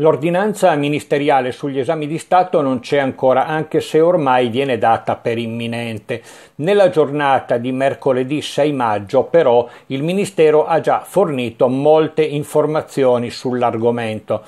L'ordinanza ministeriale sugli esami di Stato non c'è ancora, anche se ormai viene data per imminente. Nella giornata di mercoledì 6 maggio, però, il Ministero ha già fornito molte informazioni sull'argomento.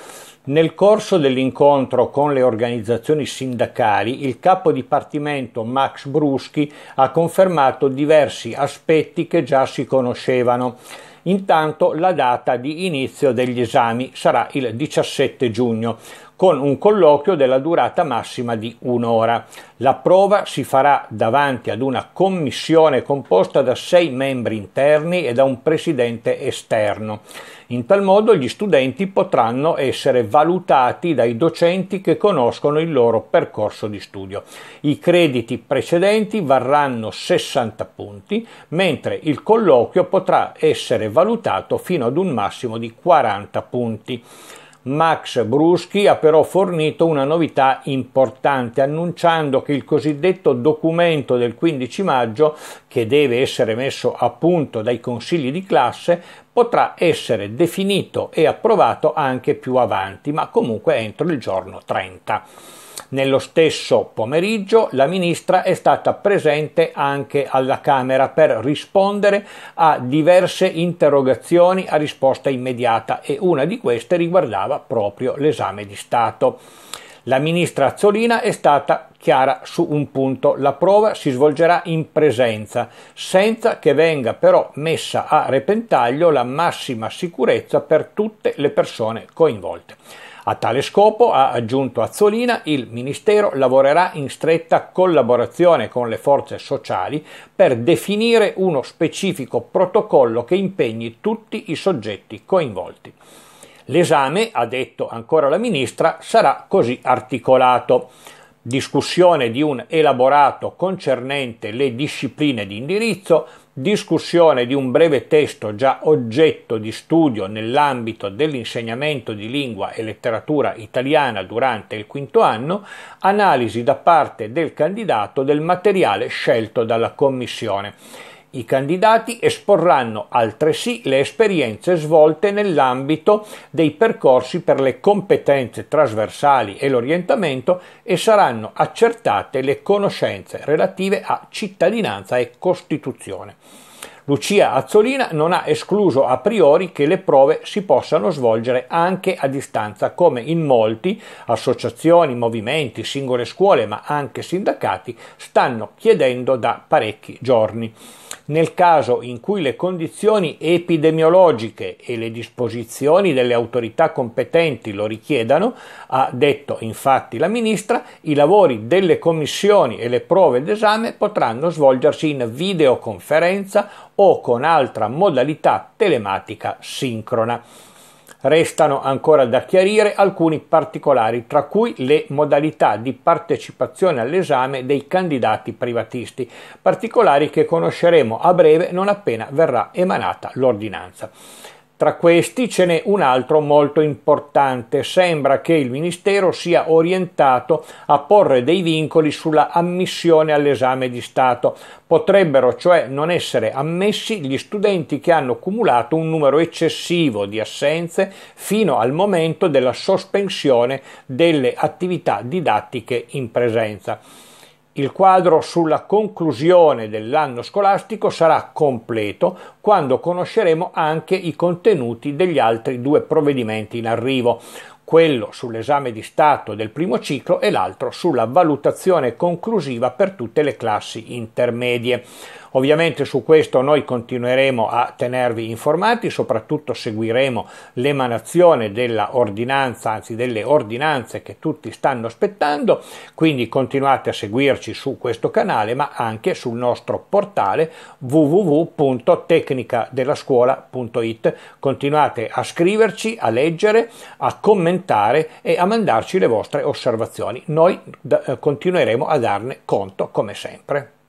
Nel corso dell'incontro con le organizzazioni sindacali, il capo dipartimento Max Bruschi ha confermato diversi aspetti che già si conoscevano. Intanto la data di inizio degli esami sarà il 17 giugno, con un colloquio della durata massima di un'ora. La prova si farà davanti ad una commissione composta da sei membri interni e da un presidente esterno. In tal modo gli studenti potranno essere valutati dai docenti che conoscono il loro percorso di studio. I crediti precedenti varranno 60 punti, mentre il colloquio potrà essere valutato fino ad un massimo di 40 punti. Max Bruschi ha però fornito una novità importante annunciando che il cosiddetto documento del 15 maggio, che deve essere messo a punto dai consigli di classe, potrà essere definito e approvato anche più avanti, ma comunque entro il giorno 30. Nello stesso pomeriggio la ministra è stata presente anche alla Camera per rispondere a diverse interrogazioni a risposta immediata e una di queste riguardava proprio l'esame di Stato. La ministra Azzolina è stata chiara su un punto. La prova si svolgerà in presenza, senza che venga però messa a repentaglio la massima sicurezza per tutte le persone coinvolte. A tale scopo, ha aggiunto Azzolina, il Ministero lavorerà in stretta collaborazione con le forze sociali per definire uno specifico protocollo che impegni tutti i soggetti coinvolti. L'esame, ha detto ancora la Ministra, sarà così articolato discussione di un elaborato concernente le discipline di indirizzo, discussione di un breve testo già oggetto di studio nell'ambito dell'insegnamento di lingua e letteratura italiana durante il quinto anno, analisi da parte del candidato del materiale scelto dalla Commissione. I candidati esporranno altresì le esperienze svolte nell'ambito dei percorsi per le competenze trasversali e l'orientamento e saranno accertate le conoscenze relative a cittadinanza e Costituzione. Lucia Azzolina non ha escluso a priori che le prove si possano svolgere anche a distanza, come in molti, associazioni, movimenti, singole scuole, ma anche sindacati, stanno chiedendo da parecchi giorni. Nel caso in cui le condizioni epidemiologiche e le disposizioni delle autorità competenti lo richiedano, ha detto infatti la Ministra, i lavori delle commissioni e le prove d'esame potranno svolgersi in videoconferenza o con altra modalità telematica sincrona. Restano ancora da chiarire alcuni particolari, tra cui le modalità di partecipazione all'esame dei candidati privatisti, particolari che conosceremo a breve non appena verrà emanata l'ordinanza. Tra questi ce n'è un altro molto importante. Sembra che il Ministero sia orientato a porre dei vincoli sulla ammissione all'esame di Stato. Potrebbero cioè non essere ammessi gli studenti che hanno cumulato un numero eccessivo di assenze fino al momento della sospensione delle attività didattiche in presenza. Il quadro sulla conclusione dell'anno scolastico sarà completo quando conosceremo anche i contenuti degli altri due provvedimenti in arrivo, quello sull'esame di Stato del primo ciclo e l'altro sulla valutazione conclusiva per tutte le classi intermedie. Ovviamente su questo noi continueremo a tenervi informati, soprattutto seguiremo l'emanazione della ordinanza, anzi delle ordinanze che tutti stanno aspettando, quindi continuate a seguirci su questo canale ma anche sul nostro portale www.tecnicadellascuola.it. Continuate a scriverci, a leggere, a commentare e a mandarci le vostre osservazioni. Noi eh, continueremo a darne conto come sempre.